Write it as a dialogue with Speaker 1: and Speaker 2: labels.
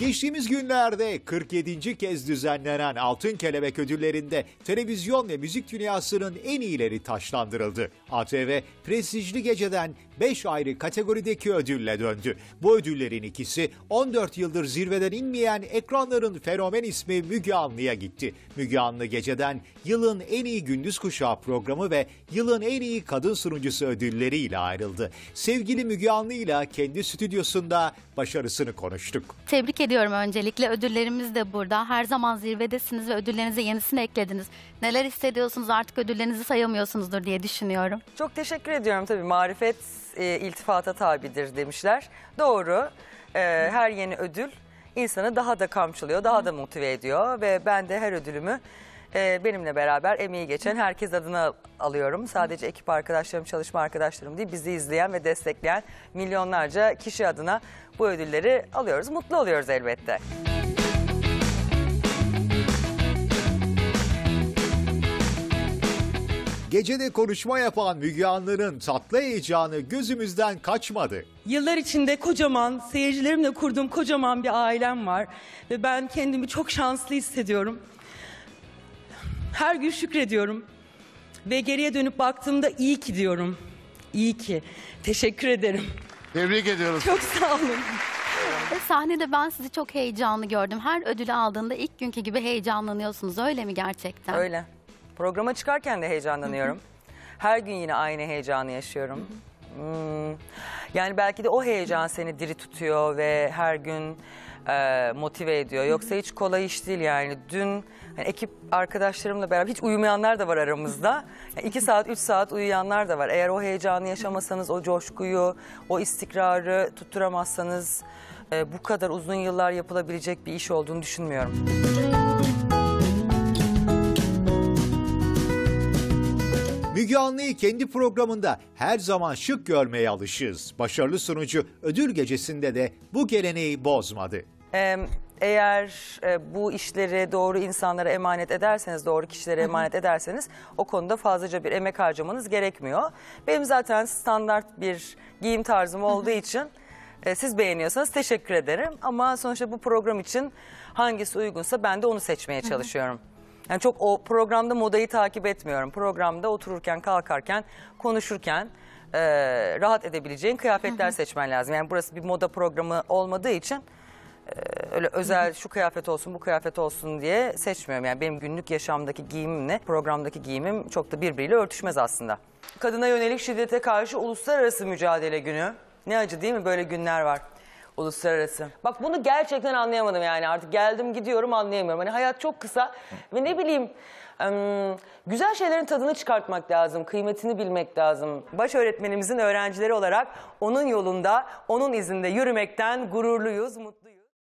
Speaker 1: Geçtiğimiz günlerde 47. kez düzenlenen Altın Kelebek ödüllerinde televizyon ve müzik dünyasının en iyileri taşlandırıldı. ATV prestijli geceden 5 ayrı kategorideki ödülle döndü. Bu ödüllerin ikisi 14 yıldır zirveden inmeyen ekranların fenomen ismi Müge Anlı'ya gitti. Müge Anlı geceden yılın en iyi gündüz kuşağı programı ve yılın en iyi kadın sunucusu ödülleriyle ayrıldı. Sevgili Müge Anlı ile kendi stüdyosunda başarısını konuştuk.
Speaker 2: Tebrik ediyorum öncelikle. Ödüllerimiz de burada. Her zaman zirvedesiniz ve ödüllerinize yenisini eklediniz. Neler hissediyorsunuz artık ödüllerinizi sayamıyorsunuzdur diye düşünüyorum.
Speaker 3: Çok teşekkür ediyorum tabii marifet e, iltifata tabidir demişler. Doğru E, her yeni ödül insanı daha da kamçılıyor, daha da motive ediyor ve ben de her ödülümü e, benimle beraber emeği geçen herkes adına alıyorum. Sadece ekip arkadaşlarım, çalışma arkadaşlarım değil bizi izleyen ve destekleyen milyonlarca kişi adına bu ödülleri alıyoruz. Mutlu oluyoruz elbette.
Speaker 1: Gecede konuşma yapan Müge Anlı'nın tatlı heyecanı gözümüzden kaçmadı.
Speaker 4: Yıllar içinde kocaman, seyircilerimle kurduğum kocaman bir ailem var. Ve ben kendimi çok şanslı hissediyorum. Her gün şükrediyorum. Ve geriye dönüp baktığımda iyi ki diyorum. İyi ki. Teşekkür ederim.
Speaker 5: Tebrik ediyoruz.
Speaker 4: Çok sağ olun.
Speaker 2: Ve sahnede ben sizi çok heyecanlı gördüm. Her ödülü aldığında ilk günkü gibi heyecanlanıyorsunuz. Öyle mi gerçekten?
Speaker 3: Öyle. Programa çıkarken de heyecanlanıyorum. Her gün yine aynı heyecanı yaşıyorum. Hmm. Yani belki de o heyecan seni diri tutuyor ve her gün e, motive ediyor. Yoksa hiç kolay iş değil yani. Dün yani ekip arkadaşlarımla beraber hiç uyumayanlar da var aramızda. Yani iki saat, üç saat uyuyanlar da var. Eğer o heyecanı yaşamasanız, o coşkuyu, o istikrarı tutturamazsanız... e, bu kadar uzun yıllar yapılabilecek bir iş olduğunu düşünmüyorum.
Speaker 1: Müge Anlı'yı kendi programında her zaman şık görmeye alışığız. Başarılı sunucu ödül gecesinde de bu geleneği bozmadı.
Speaker 3: Ee, Eğer e, bu işleri doğru insanlara emanet ederseniz, doğru kişilere emanet ederseniz o konuda fazlaca bir emek harcamanız gerekmiyor. Benim zaten standart bir giyim tarzım olduğu için e, siz beğeniyorsanız teşekkür ederim. Ama sonuçta bu program için hangisi uygunsa ben de onu seçmeye çalışıyorum. Yani çok o programda modayı takip etmiyorum. Programda otururken, kalkarken, konuşurken e, rahat edebileceğin kıyafetler seçmen lazım. Yani burası bir moda programı olmadığı için öyle özel şu kıyafet olsun bu kıyafet olsun diye seçmiyorum. Yani benim günlük yaşamdaki giyimimle programdaki giyimim çok da birbiriyle örtüşmez aslında. Kadına yönelik şiddete karşı uluslararası mücadele günü. Ne acı değil mi böyle günler var. Uluslararası. Bak bunu gerçekten anlayamadım yani artık geldim gidiyorum anlayamıyorum. Hani hayat çok kısa ve ne bileyim güzel şeylerin tadını çıkartmak lazım, kıymetini bilmek lazım. Baş öğretmenimizin öğrencileri olarak onun yolunda, onun izinde yürümekten gururluyuz, mutluyuz.